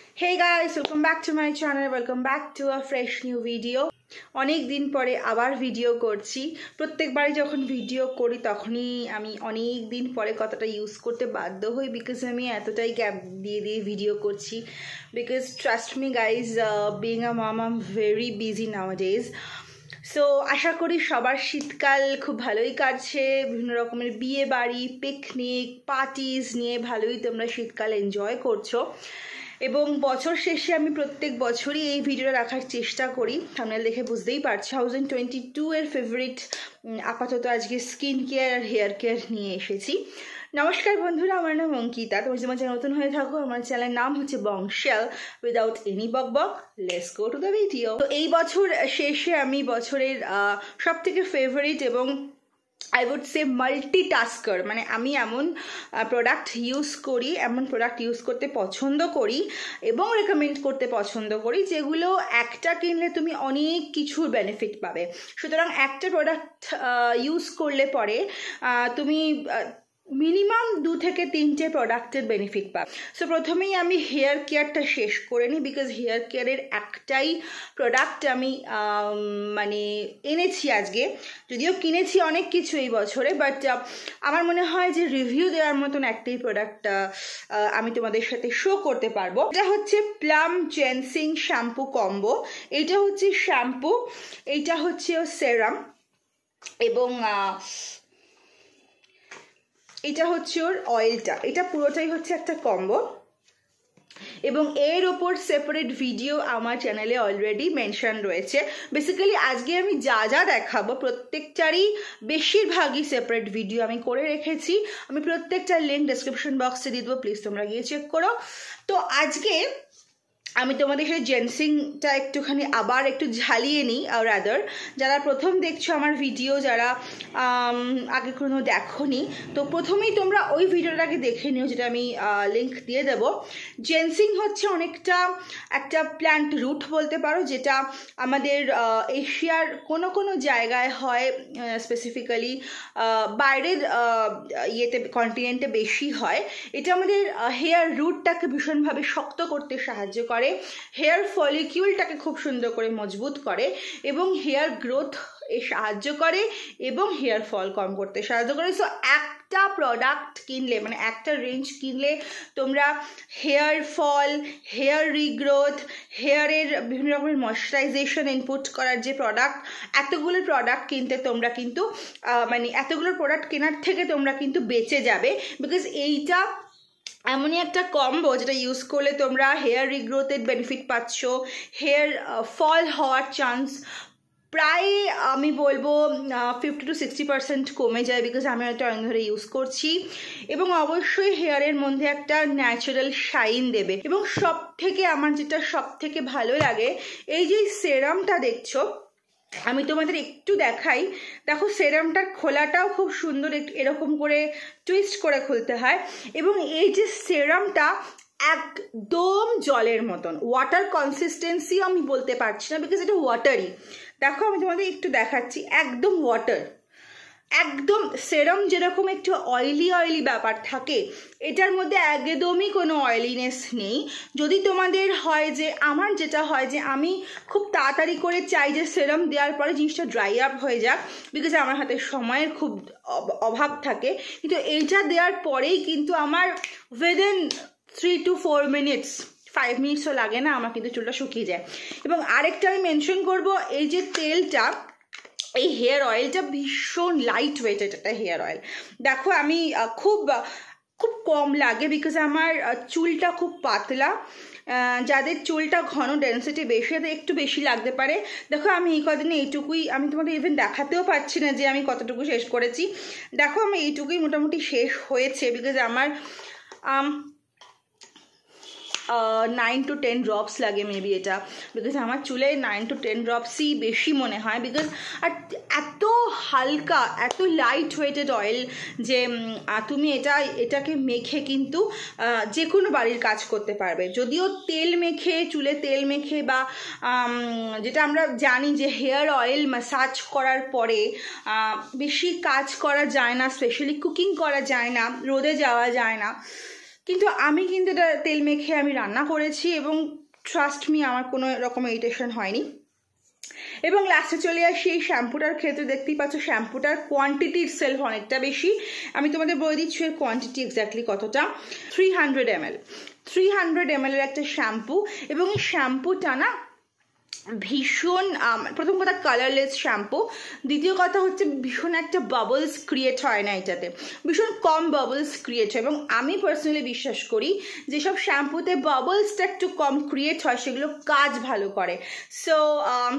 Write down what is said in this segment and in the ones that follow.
Hey guys, welcome back to my channel. Welcome back to a fresh new video. অনেক দিন পরে আবার video করছি। প্রত্যেকবারই যখন ভিডিও করি তখনই আমি অনেক দিন পরে কথাটা ইউজ করতে বাধ্য হই বিকজ আমি এতটাই গ্যাপ দিয়ে দিয়ে ভিডিও করছি। Because trust me guys being a mom I'm very busy nowadays so আশা করি সবার শীতকাল খুব ভালোই কাটছে। বিভিন্ন রকমের বিয়ে বাড়ি পিকনিক পার্টিজ নিয়ে ভালোই তোমরা শীতকাল এনজয় করছ। এবং বছর শেষে আমি প্রত্যেক বছরই এই ভিডিওটা রাখার চেষ্টা করি। থামনেল দেখে বুঝতেই পারছি। থাউজেন্ড টোয়েন্টি টু এর ফেভারিট আপাতত আজকে স্কিন কেয়ার আর হেয়ার কেয়ার নিয়ে এসেছি। নমস্কার বন্ধুরা, আমার নাম অঙ্কিতা। তোমার যে মাঝে নতুন হয়ে থাকো, আমার চ্যানেলের নাম হচ্ছে বংশাল উইদাউট এনি বক বক let's go to the video তো এই বছর শেষে আমি বছরের সব থেকে ফেভারিট এবং আই উড সে মাল্টিটাস্কার মানে আমি এমন প্রোডাক্ট ইউজ করি, এমন প্রোডাক্ট ইউজ করতে পছন্দ করি এবং রেকমেন্ড করতে পছন্দ করি যেগুলো একটা কিনলে তুমি অনেক কিছুর বেনিফিট পাবে। সুতরাং একটা প্রোডাক্ট ইউজ করলে পরে তুমি মিনিমাম দু থেকে তিনটে প্রোডাক্টের বেনিফিট পাব। সো প্রথমেই আমি হেয়ার কেয়ারটা শেষ করে নিই বিকজ হেয়ার কেয়ারের একটাই প্রোডাক্ট আমি মানে এনেছি আজকে। যদিও কিনেছি অনেক কিছু এই বছরে বাট আমার মনে হয় যে রিভিউ দেওয়ার মতন একটাই প্রোডাক্ট আমি তোমাদের সাথে শো করতে পারব। এটা হচ্ছে প্লাম জেন্সিং শ্যাম্পু কম্বো এটা হচ্ছে শ্যাম্পু এইটা হচ্ছে সেরাম এবং এটা হচ্ছে ওর অয়েলটা এটা পুরোটাই হচ্ছে একটা কম্বো এবং এর ওপর সেপারেট ভিডিও আমার চ্যানেলে অলরেডি মেনশন রয়েছে। বেসিক্যালি আজকে আমি যা যা দেখাবো, প্রত্যেকটারই বেশিরভাগই সেপারেট ভিডিও আমি করে রেখেছি। আমি প্রত্যেকটার লিঙ্ক ডিসক্রিপশন বক্সে দিয়ে দেবো প্লিজ তোমরা গিয়ে চেক করো। তো আজকে আমি তোমাদের সাথে জেন্সিংটা একটুখানি আবার একটু ঝালিয়ে নিই আর আদার যারা প্রথম দেখছ আমার ভিডিও যারা আগে কোনো দেখোনি, তো প্রথমেই তোমরা ওই ভিডিওটাকে দেখে নিও, যেটা আমি লিঙ্ক দিয়ে দেবো। জেন্সিং হচ্ছে অনেকটা একটা প্ল্যান্ট রুট বলতে পারো, যেটা আমাদের এশিয়ার কোনো কোনো জায়গায় হয় স্পেসিফিক্যালি বাইরের ইয়েতে কন্টিনেন্টে বেশি হয়। এটা আমাদের হেয়ার রুটটাকে ভীষণভাবে শক্ত করতে সাহায্য করে। করে। হেয়ার ফলিকিউলটাকে খুব সুন্দর করে মজবুত করে এবং হেয়ার গ্রোথ এ সাহায্য করে এবং হেয়ার ফল কম করতে সাহায্য করে। সো একটা প্রোডাক্ট কিনলে মানে একটা রেঞ্জ কিনলে তোমরা হেয়ার ফল হেয়ার রিগ্রোথ হেয়ারের বিভিন্ন রকমের ময়শ্চারাইজেশন ইনপুট করার যে প্রোডাক্ট এতগুলো প্রোডাক্ট কিনতে তোমরা কিন্তু মানে এতগুলো প্রোডাক্ট কেনার থেকে তোমরা কিন্তু বেঁচে যাবে। বিকজ এইটা এমনই একটা কম্বো যেটা ইউজ করলে তোমরা হেয়ার রিগ্রোথের বেনিফিট পাচ্ছ হেয়ার ফল হওয়ার চান্স প্রায় আমি বলব ফিফটি টু সিক্সটি পার্সেন্ট কমে যায় বিকজ আমি এটা অনেক ধরে ইউজ করছি এবং অবশ্যই হেয়ারের মধ্যে একটা ন্যাচারাল শাইন দেবে এবং সব থেকে আমার যেটা সব থেকে ভালো লাগে, এই যে সেরামটা দেখছ আমি তোমাদের একটু দেখাই। দেখো, সেরামটার খোলাটাও খুব সুন্দর একটু এরকম করে টুইস্ট করে খুলতে হয়। এবং এই যে সেরামটা একদম জলের মতন। ওয়াটার কনসিস্টেন্সিও আমি বলতে পারছি না বিকজ এটা ওয়াটারই দেখো, আমি তোমাদের একটু দেখাচ্ছি। একদম ওয়াটার একদম সেরম যেরকম একটু অয়েলি অয়েলি ব্যাপার থাকে, এটার মধ্যে একদমই কোনো অয়েলিনেস নেই। যদি তোমাদের হয় যে, আমার যেটা হয় যে, আমি খুব তাড়াতাড়ি করে চাই যে, সেরম দেওয়ার পরে জিনিসটা ড্রাই আপ হয়ে যাক বিকজ আমার হাতে সময়ের খুব অভাব থাকে। কিন্তু এইটা দেওয়ার পরেই কিন্তু আমার within three to four minutes five মিনিটসও লাগে না, আমার কিন্তু চুলটা শুকিয়ে যায়। এবং আরেকটা আমি মেনশন করব, এই যে তেলটা এই হেয়ার অয়েলটা ভীষণ লাইট ওয়েটেড একটা হেয়ার অয়েল দেখো আমি খুব খুব কম লাগে বিকজ আমার চুলটা খুব পাতলা। যাদের চুলটা ঘন ডেন্সিটি বেশি, তাদের একটু বেশি লাগতে পারে। দেখো আমি এই কদিনে এইটুকুই, আমি তোমাদের ইভেন দেখাতেও পারছি না যে আমি কতটুকু শেষ করেছি। দেখো আমি এইটুকুই মোটামুটি শেষ হয়েছে বিকজ আমার নাইন টু টেন ড্রপস লাগে মেবি এটা। বিকজ আমার চুলে নাইন টু টেন ড্রপসই বেশি মনে হয়। বিকজ আর এত হালকা, এত লাইট ওয়েটেড অয়েল যে তুমি এটা, এটাকে মেখে কিন্তু যে কোনো বাড়ির কাজ করতে পারবে। যদিও তেল মেখে, চুলে তেল মেখে বা যেটা আমরা জানি যে হেয়ার অয়েল ম্যাসাজ করার পরে বেশি কাজ করা যায় না স্পেশালি কুকিং করা যায় না, রোদে যাওয়া যায় না। কিন্তু আমি কিন্তু এটা তেল মেখে আমি রান্না করেছি এবং ট্রাস্ট মি আমার কোনো রকম ইরিটেশন হয়নি। এবং লাস্টে চলে আসি, এই শ্যাম্পুটার ক্ষেত্রে দেখতেই পাচ্ছ, শ্যাম্পুটার কোয়ান্টিটির সেলফ অনেকটা বেশি। আমি তোমাদের বলে দিচ্ছি এর কোয়ান্টিটি এক্স্যাক্টলি কতটা। Three hundred M L three hundred M একটা শ্যাম্পু এবং এই শ্যাম্পুটা না ভীষণ প্রথম কথা কালারলেস শ্যাম্পু দ্বিতীয় কথা হচ্ছে ভীষণ একটা বাবলস ক্রিয়েট হয় না এটাতে। ভীষণ কম বাবলস ক্রিয়েট হয় এবং আমি পার্সোনালি বিশ্বাস করি যেসব শ্যাম্পুতে বাবলসটা একটু কম ক্রিয়েট হয়, সেগুলো কাজ ভালো করে। সো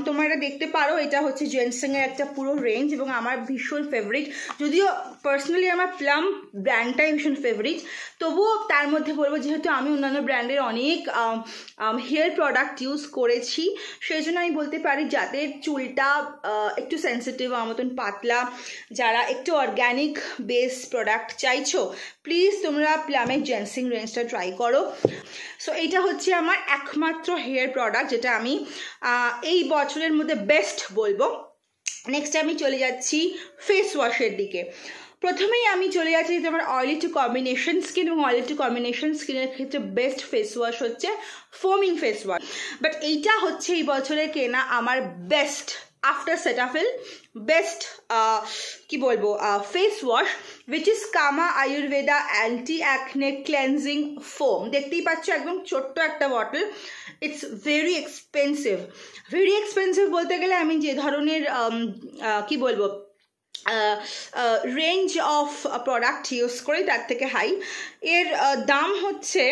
তোমরা এটা দেখতে পারো, এটা হচ্ছে জেন্টসেংয়ের একটা পুরো রেঞ্জ এবং আমার ভীষণ ফেভারিট যদিও পার্সোনালি আমার প্লাম ব্র্যান্ডটাই ভীষণ ফেভারিট তবুও তার মধ্যে বলব যেহেতু আমি অন্যান্য ব্র্যান্ডের অনেক হেয়ার প্রোডাক্ট ইউজ করেছি, সেই জন্য আমি বলতে পারি যাদের চুলটা একটু সেন্সিটিভ আমার মতন, পাতলা, যারা একটু অর্গ্যানিক বেস প্রোডাক্ট চাইছো প্লিজ তোমরা প্লামের জেন্সিং রেঞ্জটা ট্রাই করো। সো এইটা হচ্ছে আমার একমাত্র হেয়ার প্রোডাক্ট যেটা আমি এই বছরের মধ্যে বেস্ট বলব। নেক্সট আমি চলে যাচ্ছি ফেস ওয়াশের দিকে। প্রথমেই আমি চলে যাচ্ছি যে আমার অয়েলি টু কম্বিনেশন স্কিন এবং অয়েলি টু কম্বিনেশন স্কিনের ক্ষেত্রে বেস্ট ফেস ওয়াশ হচ্ছে ফোমিং ফেস ওয়াশ বাট এইটা হচ্ছে এই বছরের কেনা আমার বেস্ট আফটার সেটাফিল বেস্ট কি বলব face wash which is Kama Ayurveda anti acne cleansing foam দেখতেই পাচ্ছ একদম ছোট্ট একটা bottle it's very expensive very expensive বলতে গেলে আমি যে ধরনের কি বলব রেঞ্জ অফ প্রোডাক্ট ইউজ করি তার থেকে হাই এর দাম হচ্ছে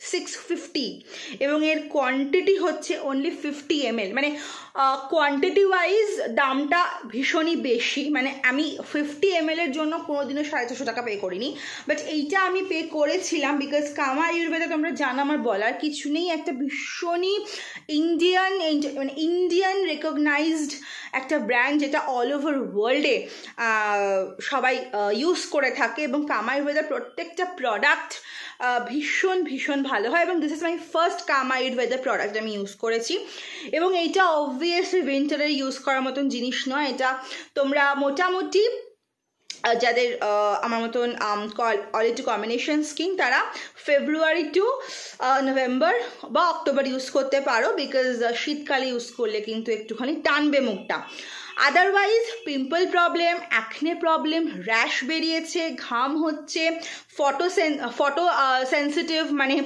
সিক্স ফিফটি এবং এর কোয়ান্টিটি হচ্ছে অনলি ফিফটি এম মানে কোয়ান্টিটি ওয়াইজ দামটা ভীষণই বেশি। মানে আমি ফিফটি এম এর জন্য কোনোদিনও সাড়ে ছশো টাকা পে করিনি। বাট এইটা আমি পে করেছিলাম বিকজ কামা আয়ুর্বেদা তোমরা জানো আমার বলার কিছু নেই। একটা ভীষণই ইন্ডিয়ান মানে ইন্ডিয়ান রেকগনাইজড একটা ব্র্যান্ড যেটা অল ওভার ওয়ার্ল্ডে সবাই ইউজ করে থাকে এবং কামা আয়ুর্বেদার প্রত্যেকটা প্রোডাক্ট ভীষণ ভীষণ ভালো হয় এবং this is my first Kama weather product আমি ইউজ করেছি। এবং এইটা অবভিয়াসলি উইন্টারে ইউজ করার মতন জিনিস নয়। এটা তোমরা মোটামুটি যাদের আমার মতন অল টু কম্বিনেশন স্কিন তারা ফেব্রুয়ারি টু নভেম্বর বা অক্টোবর ইউজ করতে পারো। বিকজ শীতকালে ইউজ করলে কিন্তু একটুখানি টানবে মুখটা। Otherwise pimple problem acne problem rash বেরিয়েছে, ঘাম হচ্ছে ফটো সেন ফটো সেন্সিটিভ মানে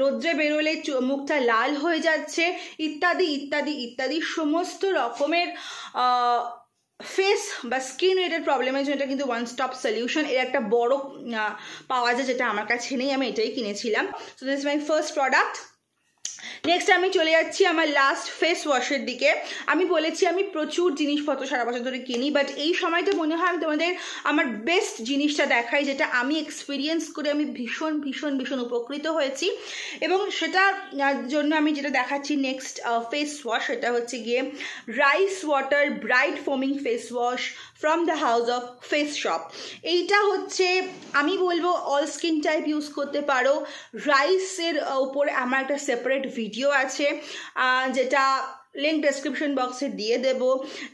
রোদ্রে বেরোলে মুখটা লাল হয়ে যাচ্ছে, ইত্যাদি ইত্যাদি ইত্যাদি সমস্ত রকমের ফেস বা স্কিন রিলেটেড প্রবলেমের জন্য এটা কিন্তু ওয়ান স্টপ সলিউশন এর একটা বড় পাওয়া যায় যেটা আমার কাছে নেই, আমি এটাই কিনেছিলাম। So this my first product next আমি চলে যাচ্ছি আমার লাস্ট ফেস ওয়াশের দিকে। আমি বলেছি, আমি প্রচুর জিনিসপত্র সারা বছর ধরে কিনি বাট এই সময়টা মনে হয় আমি তোমাদের আমার বেস্ট জিনিসটা দেখাই, যেটা আমি এক্সপিরিয়েন্স করে আমি ভীষণ ভীষণ ভীষণ উপকৃত হয়েছি। এবং সেটার জন্য আমি যেটা দেখাচ্ছি নেক্সট ফেস ওয়াশ সেটা হচ্ছে গিয়ে rice water bright foaming face wash from the house of Face Shop এইটা হচ্ছে, আমি বলব অল স্কিন টাইপ ইউজ করতে পারো। রাইসের উপরে আমার একটা সেপারেট ভিডিও আছে যেটা লিঙ্ক ডেসক্রিপশন বক্সে দিয়ে দেব।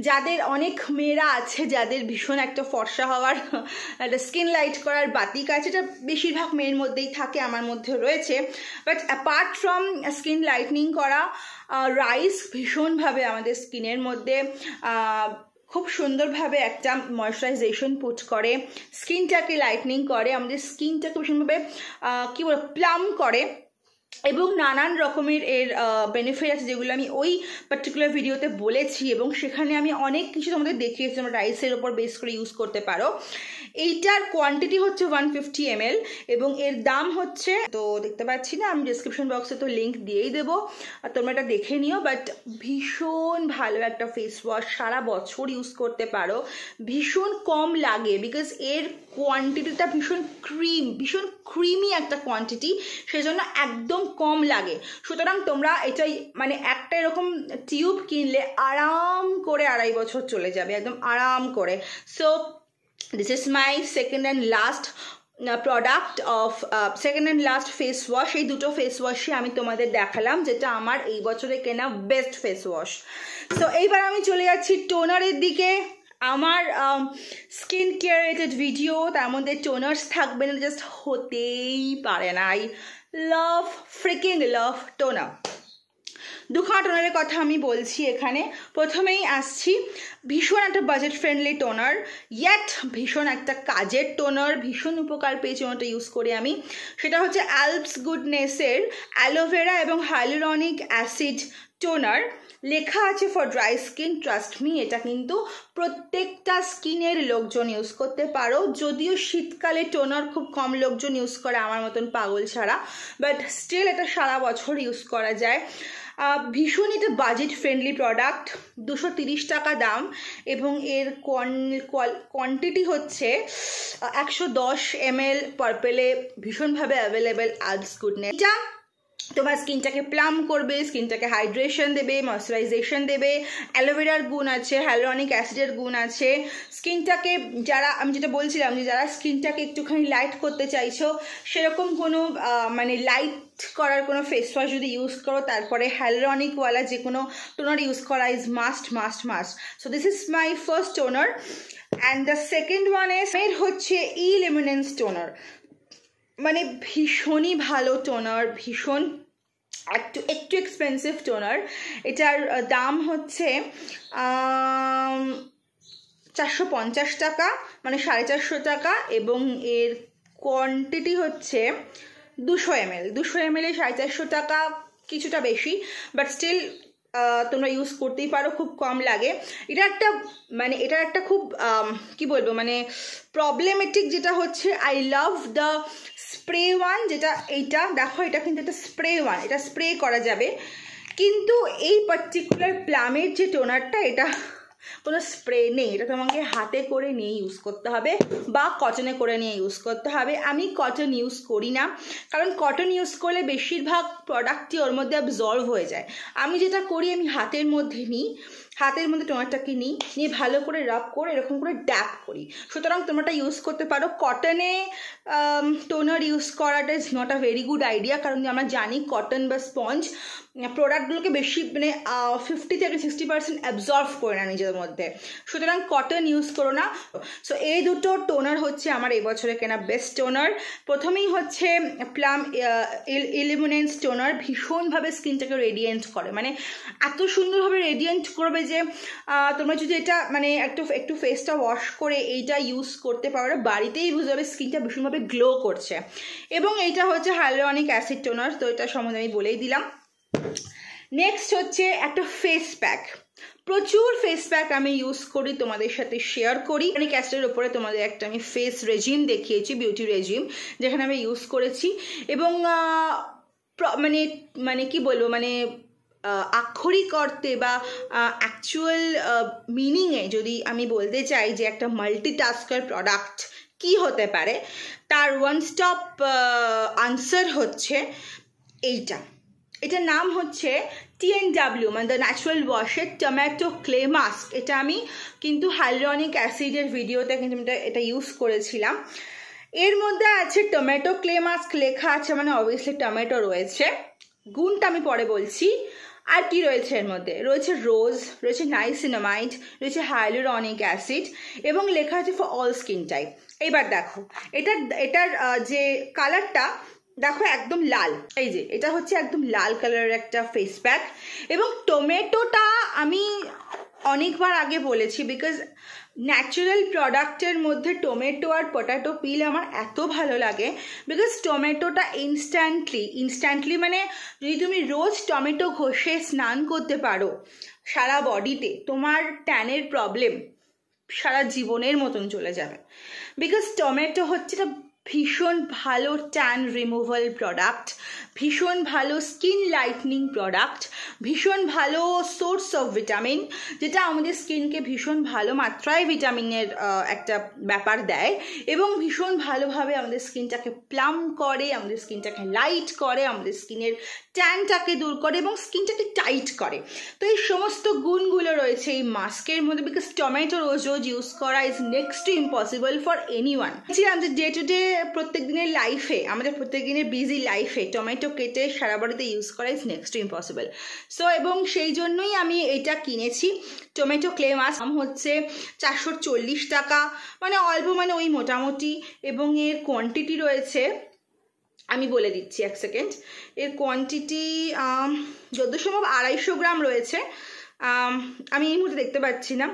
যাদের, অনেক মেয়েরা আছে, যাদের ভীষণ একটা ফর্সা হওয়ার, একটা স্কিন লাইট করার বাতিক আছে, এটা বেশিরভাগ মেয়ের মধ্যেই থাকে, আমার মধ্যে রয়েছে। But apart from skin lightening করা রাইস ভীষণভাবে আমাদের স্কিনের মধ্যে খুব সুন্দরভাবে একটা ময়শ্চারাইজেশন পুট করে স্কিনটাকে লাইটনিং করে, আমাদের স্কিনটাকে ভীষণভাবে কি বলে প্লাম করে এবং নানান রকমের এর বেনিফিট আছে যেগুলো আমি ওই পার্টিকুলার ভিডিওতে বলেছি এবং সেখানে আমি অনেক কিছু তোমাদের দেখিয়েছি, তোমরা রাইসের ওপর বেস করে ইউজ করতে পারো। এইটার কোয়ান্টিটি হচ্ছে ওয়ান ফিফটি এম এবং এর দাম হচ্ছে, তো দেখতে পাচ্ছি না, আমি ডিসক্রিপশন বক্সে তো লিঙ্ক দিয়েই দেবো। আর তোমরা এটা দেখে নিও বাট ভীষণ ভালো একটা ফেস ওয়াশ সারা বছর ইউজ করতে পারো। ভীষণ কম লাগে বিকজ এর কোয়ান্টিটিটা ভীষণ ক্রিম ভীষণ ক্রিমি একটা কোয়ান্টিটি সেজন্য একদম কম লাগে। সুতরাং তোমরা এটাই মানে একটা এরকম টিউব কিনলে আরাম করে আড়াই বছর চলে যাবে, একদম আরাম করে। So this is my second and last product of second and last face wash এই দুটো ফেস ওয়াশই আমি তোমাদের দেখালাম, যেটা আমার এই বছরে কেনা বেস্ট ফেস ওয়াশ সো এইবার আমি চলে যাচ্ছি টোনারের দিকে। আমার স্কিন কেয়ার রিলেটেড ভিডিও তার মধ্যে টোনার্স থাকবে না জাস্ট হতেই পারে না। I love freaking love toner দুখানা টোনারের কথা আমি বলছি এখানে। প্রথমেই আসছি, ভীষণ একটা বাজেট ফ্রেন্ডলি টোনার ইয়াট ভীষণ একটা কাজের টোনার ভীষণ উপকার পেয়েছি ওটা ইউজ করে আমি। সেটা হচ্ছে অ্যালপস গুডনেসের অ্যালোভেরা এবং হাইলোরনিক অ্যাসিড টোনার লেখা আছে for dry skin trust me এটা কিন্তু প্রত্যেকটা স্কিনের লোকজন ইউজ করতে পারো। যদিও শীতকালে টোনার খুব কম লোকজন ইউজ করে, আমার মতন পাগল ছাড়া বাট স্টিল এটা সারা বছর ইউজ করা যায়। ভীষণ এটা বাজেট ফ্রেন্ডলি প্রোডাক্ট দুশো তিরিশ টাকা দাম এবং এর কোয়ান্টিটি হচ্ছে একশো দশ এম এল পার্পেলে ভীষণভাবে অ্যাভেলেবেল আলস গুডনেস এটা তোমার স্কিনটাকে প্লাম করবে, স্কিনটাকে হাইড্রেশন দেবে, ময়শ্চারাইজেশন দেবে, অ্যালোভেরার গুণ আছে হ্যালোরনিক অ্যাসিডের গুণ আছে। স্কিনটাকে যারা, আমি যেটা বলছিলাম যে যারা স্কিনটাকে একটুখানি লাইট করতে চাইছো, সেরকম কোনো মানে লাইট করার কোনো ফেস ওয়াশ যদি ইউজ করো, তারপরে হ্যালোরনিকওয়ালা যে কোনো টোনার ইউজ করা is must must must so this is my first toner and the second ওয়ানের হচ্ছে ই লেমিনেন্স টোনার মানে ভীষণই ভালো টোনার ভীষণ একটু একটু এক্সপেন্সিভ টোনার এটার দাম হচ্ছে চারশো পঞ্চাশ টাকা মানে সাড়ে চারশো টাকা এবং এর কোয়ান্টিটি হচ্ছে দুশো এমএল। দুশো এমএলে সাড়ে চারশো টাকা কিছুটা বেশি বাট স্টিল তোমরা ইউজ করতেই পারো, খুব কম লাগে। এটা একটা মানে এটা একটা খুব কি বলব মানে প্রবলেমেটিক যেটা হচ্ছে I love the spray one যেটা এইটা, দেখো এটা কিন্তু একটা স্প্রে ওয়ান এটা স্প্রে করা যাবে। কিন্তু এই পার্টিকুলার প্লামের যে টোনারটা এটা কোনো স্প্রে নেই। এটা তোমাকে হাতে করে নিয়ে ইউজ করতে হবে বা কটনে করে নিয়ে ইউজ করতে হবে। আমি কটন ইউজ করি না। কারণ কটন ইউজ করলে বেশিরভাগ প্রোডাক্টটি ওর মধ্যে অ্যাবজর্ভ হয়ে যায়। আমি যেটা করি, আমি হাতের মধ্যে নিই। হাতের মধ্যে টোনারটাকে নিই। নিয়ে ভালো করে রাব করে এরকম করে ড্যাপ করি। সুতরাং তোমরা ইউজ করতে পারো। কটনে টোনার ইউজ করাটা is not a very good idea কারণ আমরা জানি কটন বা স্পঞ্জ প্রোডাক্টগুলোকে বেশি মানে ফিফটি থেকে সিক্সটি পার্সেন্ট অ্যাবজর্ভ করে না নিজের মধ্যে। সুতরাং কটন ইউজ করো না। সো এই দুটো টোনার হচ্ছে আমার এবছরে কেনা বেস্ট টোনার প্রথমেই হচ্ছে প্লাম ইলিমিনেন্স টোনার ভীষণভাবে স্কিনটাকে রেডিয়েন্ট করে। মানে এত সুন্দরভাবে রেডিয়েন্ট করবে যে তোমরা যদি এটা মানে একটু একটু ফেসটা ওয়াশ করে এইটা ইউজ করতে পারো, বাড়িতেই বুঝতে হবে স্কিনটা ভীষণভাবে গ্লো করছে। এবং এইটা হচ্ছে হাইলোরনিক অ্যাসিড টোনার তো এটা সম্বন্ধে আমি বলেই দিলাম। নেক্সট হচ্ছে একটা ফেস প্যাক প্রচুর ফেস প্যাক আমি ইউজ করি, তোমাদের সাথে শেয়ার করি। মানে ক্যাস্টের ওপরে তোমাদের একটা আমি ফেস রেজিম দেখিয়েছি বিউটি রেজিম যেখানে আমি ইউজ করেছি। এবং মানে মানে কি বলব মানে আক্ষরিক অর্থে বা অ্যাকচুয়াল মিনিংয়ে যদি আমি বলতে চাই যে একটা মাল্টিটাস্কার প্রোডাক্ট কি হতে পারে, তার ওয়ান স্টপ আনসার হচ্ছে এইটা। এটার নাম হচ্ছে টিএনডাব্লিউ মানে দ্য ন্যাচুরাল ওয়াশের টমেটো ক্লে মাস্ক এটা আমি কিন্তু হাইলরনিক অ্যাসিডের ভিডিওতে কিন্তু এটা ইউজ করেছিলাম। এর মধ্যে আছে টমেটো ক্লে মাস্ক লেখা আছে মানে অবভিয়াসলি টমেটো রয়েছে। গুণটা আমি পরে বলছি। আর কি রয়েছে এর মধ্যে? রয়েছে রোজ রয়েছে নাইসিনামাইড রয়েছে হাইলোরনিক অ্যাসিড এবং লেখা আছে ফর অল স্কিন টাইপ এবার দেখো, এটার এটার যে কালারটা দেখো, একদম লাল। এই যে, এটা হচ্ছে একদম লাল কালারের একটা ফেস প্যাক এবং টমেটোটা আমি অনেকবার আগে বলেছি বিকজ ন্যাচারাল প্রোডাক্টের মধ্যে টমেটো আর পটাটো পিল আমার এত ভালো লাগে। বিকজ টমেটোটা ইনস্ট্যান্টলি ইনস্ট্যান্টলি মানে যদি তুমি রোজ টমেটো ঘষে স্নান করতে পারো সারা বডিতে তোমার ট্যানের প্রবলেম সারা জীবনের মতন চলে যাবে। বিকজ টমেটো হচ্ছে ভীষণ ভালো ট্যান রিমুভাল প্রোডাক্ট ভীষণ ভালো স্কিন লাইটনিং প্রোডাক্ট ভীষণ ভালো সোর্স অফ ভিটামিন যেটা আমাদের স্কিনকে ভীষণ ভালো মাত্রায় ভিটামিনের একটা ব্যাপার দেয় এবং ভীষণ ভালোভাবে আমাদের স্কিনটাকে প্লাম করে, আমাদের স্কিনটাকে লাইট করে, আমাদের স্কিনের ট্যানটাকে দূর করে এবং স্কিনটাকে টাইট করে। তো এই সমস্ত গুণগুলো রয়েছে এই মাস্কের মধ্যে বিকজ টমেটো রোজ রোজ ইউজ করা is next to impossible for anyone যে ডে টু ডে প্রত্যেক দিনের লাইফে আমাদের প্রত্যেক দিনের বিজি লাইফে টমেটো কেটে সারা বাড়িতে ইউজ করা is next to impossible so এবং সেই জন্যই আমি এটা কিনেছি। টমেটো ক্লে মাছ দাম হচ্ছে চারশো চল্লিশ টাকা। মানে অল্প মানে ওই মোটামুটি। এবং এর কোয়ান্টিটি রয়েছে আমি বলে দিচ্ছি এক সেকেন্ড এর কোয়ান্টিটি যত সম্ভব আড়াইশো গ্রাম রয়েছে। আমি এই মুহূর্তে দেখতে পাচ্ছি না।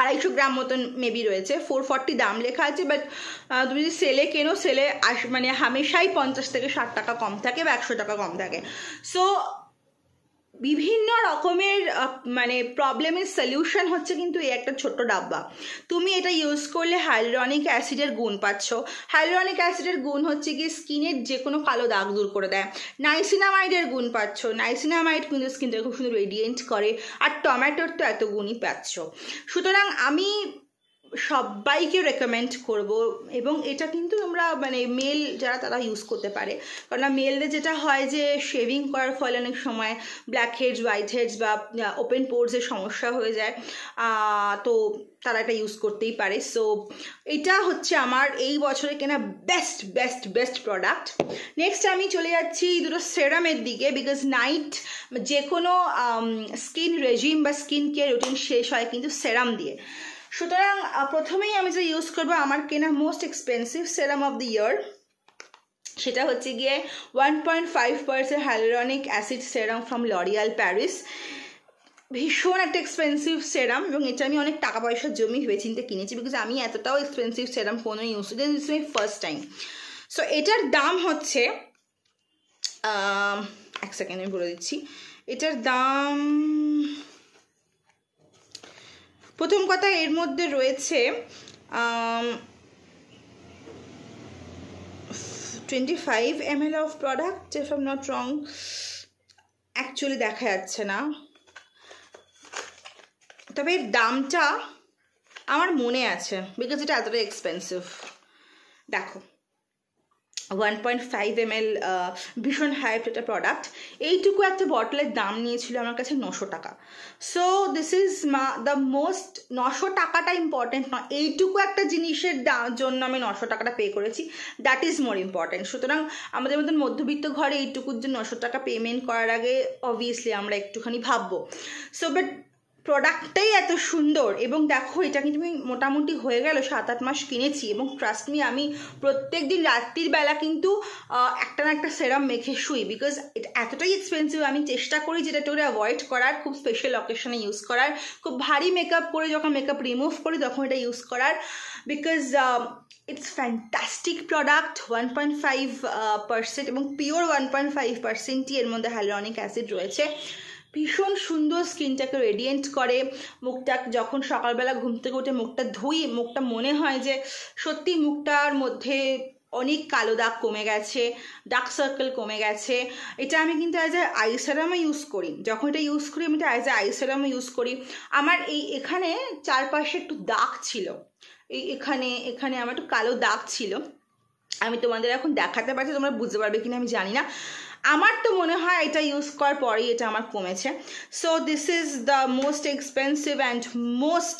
আড়াইশো গ্রাম মতন মেবি রয়েছে। ফোর ফর্টি দাম লেখা আছে বাট তুমি যদি সেলে কেনো সেলে আস মানে হামেশাই পঞ্চাশ থেকে ষাট টাকা কম থাকে বা একশো টাকা কম থাকে। সো বিভিন্ন রকমের মানে প্রবলেমের সলিউশন হচ্ছে কিন্তু এই একটা ছোট্ট ডাব্বা। তুমি এটা ইউজ করলে হাইলোরনিক অ্যাসিডের গুণ পাচ্ছ। হাইলোরনিক অ্যাসিডের গুণ হচ্ছে কি স্কিনের যে কোনো কালো দাগ দূর করে দেয়। নাইসিনামাইডের গুণ পাচ্ছ। নাইসিনামাইড কিন্তু স্কিনটাকে খুব সুন্দর রেডিয়েন্ট করে। আর টমেটোর তো এত গুণই পাচ্ছ। সুতরাং আমি সবাইকে রেকমেন্ড করব এবং এটা কিন্তু আমরা মানে মেল যারা তারা ইউজ করতে পারে। কারণ মেলদের যেটা হয় যে শেভিং করার ফলে অনেক সময় ব্ল্যাক হেডস হোয়াইট হেডস বা ওপেন পোর্সের সমস্যা হয়ে যায়। তো তারা এটা ইউজ করতেই পারে। সো এটা হচ্ছে আমার এই বছরে কেনা best best best product next আমি চলে যাচ্ছি দুটো সেরামের দিকে বিকজ নাইট যে কোনো স্কিন রেজিম বা স্কিন কেয়ার রুটিন শেষ হয় কিন্তু সেরাম দিয়ে। সুতরাং প্রথমেই আমি যে ইউজ করব, আমার কেনা most expensive serum of the year সেটা হচ্ছে গিয়ে one point five percent hyaluronic acid serum from L'Oreal Paris ভীষণ একটা এক্সপেন্সিভ সেরাম এবং এটা আমি অনেক টাকা পয়সা জমি ভেবেচিন্তে কিনেছি বিকজ আমি এতটাও এক্সপেন্সিভ সেরাম কোনো use this is my first time so এটার দাম হচ্ছে এক সেকেন্ড আমি বলে দিচ্ছি। এটার দাম প্রথম কথা এর মধ্যে রয়েছে twenty five M L of product if I'm not wrong actually দেখা যাচ্ছে না। তবে এর দামটা আমার মনে আছে বিকজ এটা এতটা এক্সপেন্সিভ দেখো। One point five M L ভীষণ হাইপ একটা প্রোডাক্ট এইটুকু একটা বটলের দাম নিয়েছিল আমার কাছে নশো টাকা। So this is my the most নশো টাকাটা ইম্পর্টেন্ট নয়। এইটুকু একটা জিনিসের দাম জন্য আমি নশো টাকাটা পে করেছি। দ্যাট ইজ মোর ইম্পর্টেন্ট সুতরাং, আমাদের মতন মধ্যবিত্ত ঘরে এইটুকুর জন্য নশো টাকা পেমেন্ট করার আগে অবভিয়াসলি আমরা একটুখানি ভাববো। সো বাট প্রোডাক্টটাই এত সুন্দর এবং দেখো, এটা কিন্তু আমি মোটামুটি হয়ে গেল সাত আট মাস কিনেছি এবং ট্রাস্ট মি আমি প্রত্যেক দিন রাত্রির বেলা কিন্তু একটা না একটা সেরাম মেখে শুই বিকজ এটা এতটাই এক্সপেন্সিভ আমি চেষ্টা করি যেটা করে অ্যাভয়েড করার, খুব স্পেশাল অকেশনে ইউজ করার, খুব ভারী মেকআপ করে যখন মেকআপ রিমুভ করি তখন এটা ইউজ করার because it's fantastic product one point five percent এবং পিওর ওয়ান পয়েন্ট ফাইভ পার্সেন্টই এর মধ্যে হ্যালোনিক অ্যাসিড রয়েছে। ভীষণ সুন্দর স্কিনটাকে রেডিয়েন্ট করে। মুখটা যখন সকালবেলা ঘুম থেকে উঠে মুখটা ধুই, মুখটা মনে হয় যে সত্যি মুখটার মধ্যে অনেক কালো দাগ কমে গেছে ডার্ক সার্কেল কমে গেছে। এটা আমি কিন্তু অ্যাজ এ আইসেরামও ইউজ করি। যখন এটা ইউজ করি, আমি এটা অ্যাজ এ আইসেরামও ইউজ করি। আমার এই এখানে চারপাশে একটু দাগ ছিল। এই এখানে এখানে আমার একটু কালো দাগ ছিল। আমি তোমাদের এখন দেখাতে পারছি, তোমরা বুঝতে পারবে কিনা আমি জানি না। আমার তো মনে হয় এটা ইউজ করার পরেই এটা আমার কমেছে। So this is the most expensive and most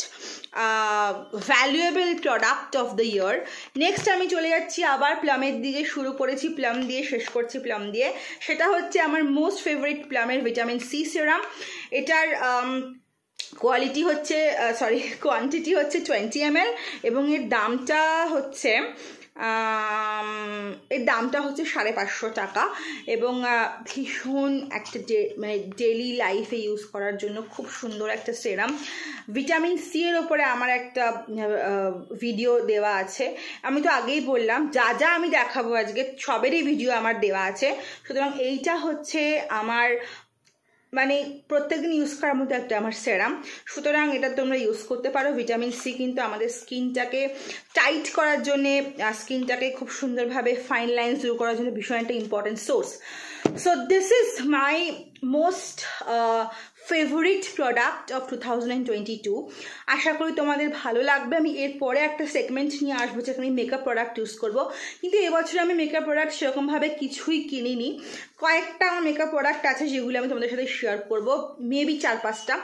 valuable product of the year next আমি চলে যাচ্ছি আবার প্লামের দিকে, শুরু করেছি প্লাম দিয়ে, শেষ করছি প্লাম দিয়ে। সেটা হচ্ছে আমার মোস্ট ফেভারিট প্লামের ভিটামিন সি সিরাম এটার কোয়ালিটি হচ্ছে সরি কোয়ান্টিটি হচ্ছে টোয়েন্টি এম এবং এর দামটা হচ্ছে এর দামটা হচ্ছে সাড়ে পাঁচশো টাকা এবং ভীষণ একটা ডে মানে ডেলি লাইফে ইউজ করার জন্য খুব সুন্দর একটা সেরাম ভিটামিন সি এর ওপরে আমার একটা ভিডিও দেওয়া আছে। আমি তো আগেই বললাম, যা যা আমি দেখাবো আজকে সবেরই ভিডিও আমার দেওয়া আছে। সুতরাং এইটা হচ্ছে আমার মানে প্রত্যেকদিন ইউজ করার মধ্যে একটা আমার সেরাম সুতরাং এটা তোমরা ইউজ করতে পারো। ভিটামিন সি কিন্তু আমাদের স্কিনটাকে টাইট করার জন্যে স্কিনটাকে খুব সুন্দরভাবে ফাইন লাইন দূর করার জন্য ভীষণ একটা important source so this is my most favourite product of two thousand twenty two আশা করি তোমাদের ভালো লাগবে। আমি এরপরে একটা সেগমেন্ট নিয়ে আসব যেখানে আমি মেকআপ প্রোডাক্ট ইউজ করব। কিন্তু এবছর আমি মেকআপ প্রোডাক্ট সেরকমভাবে কিছুই কিনিনি। কয়েকটা আমার মেকআপ প্রোডাক্ট আছে যেগুলো আমি তোমাদের সাথে শেয়ার করব। মেবি চার পাঁচটা।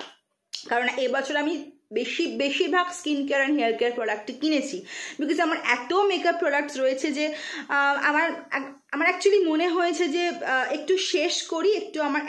কারণ এবছর আমি বেশি, বেশিরভাগ skin care and hair care product কিনেছি। বিকজ আমার এত মেকআপ প্রোডাক্টস রয়েছে যে আমার আমার অ্যাকচুয়ালি মনে হয়েছে যে একটু শেষ করি, একটু আমার